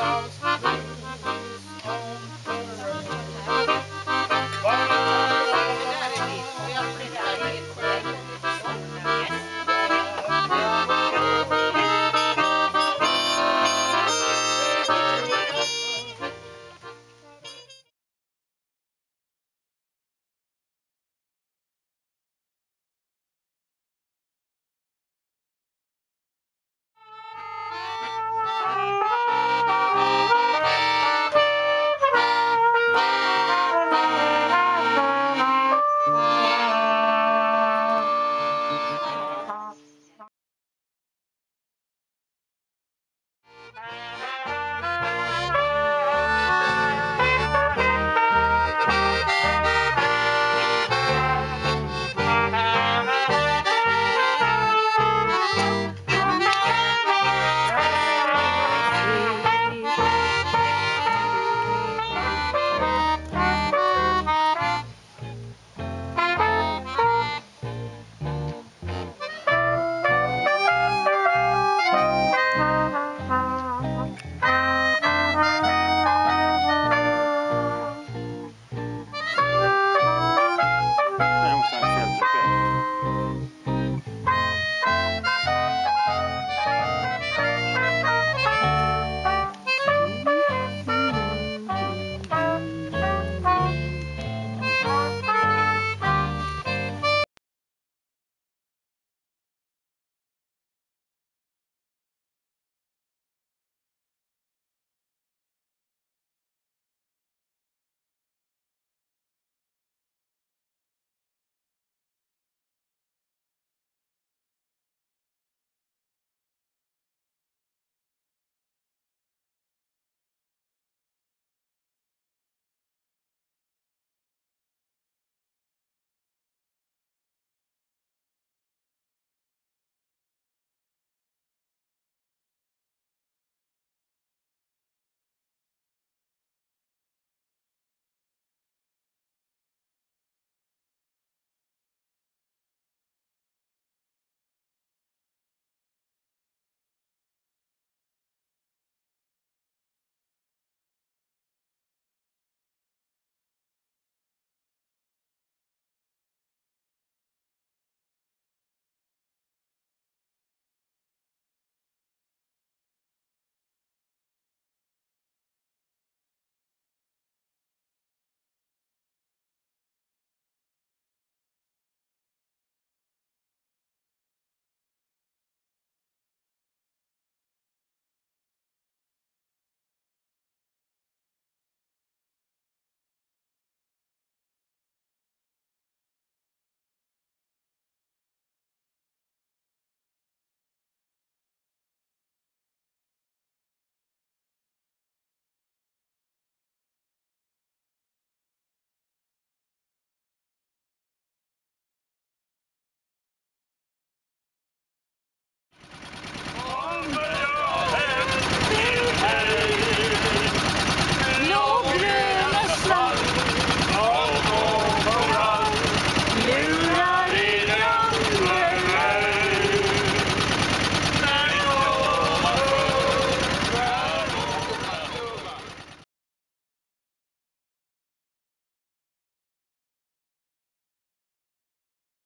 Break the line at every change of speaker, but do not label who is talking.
belongs to